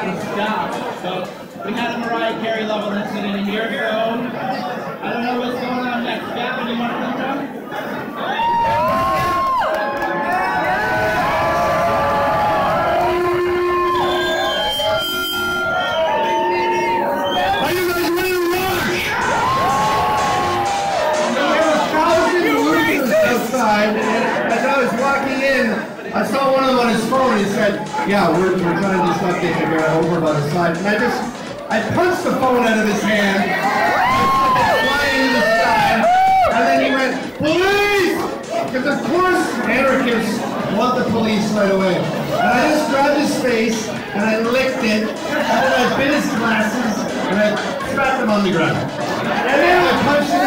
had to stop. So we had a Mariah Carey level incident a year ago. I don't know what's going on next. Gavin, you want to come down? Are I saw one of them on his phone. And he said, "Yeah, we're, we're trying to do something here over by the side." And I just, I punched the phone out of his hand, flying in the sky, and then he went, "Police!" Because of course anarchists want the police right away. And I just grabbed his face and I licked it, and then I bit his glasses and I smacked him on the ground. And then I punched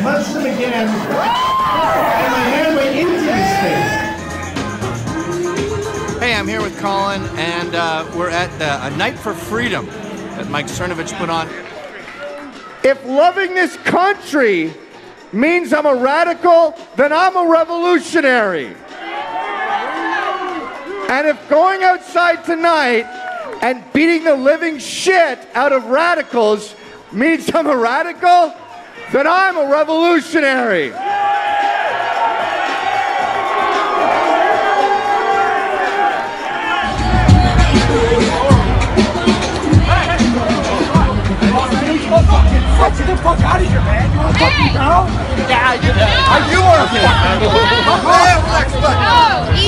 I punched him again, and my hand went into his face. Hey, I'm here with Colin, and uh, we're at the, a Night for Freedom that Mike Cernovich put on. If loving this country means I'm a radical, then I'm a revolutionary. And if going outside tonight and beating the living shit out of radicals means I'm a radical, then I'm a revolutionary. Get the fuck out of here, man. You want to fucking down? Yeah, you know. You want to fuck Oh, easy.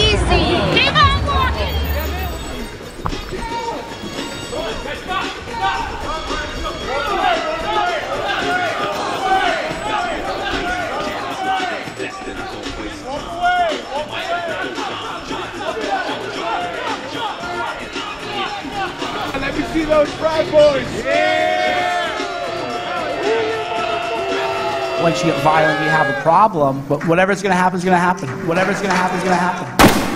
Let see those Proud Boys. Yeah! once you get violent, you have a problem. But whatever's going to happen is going to happen. Whatever's going to happen is going to happen.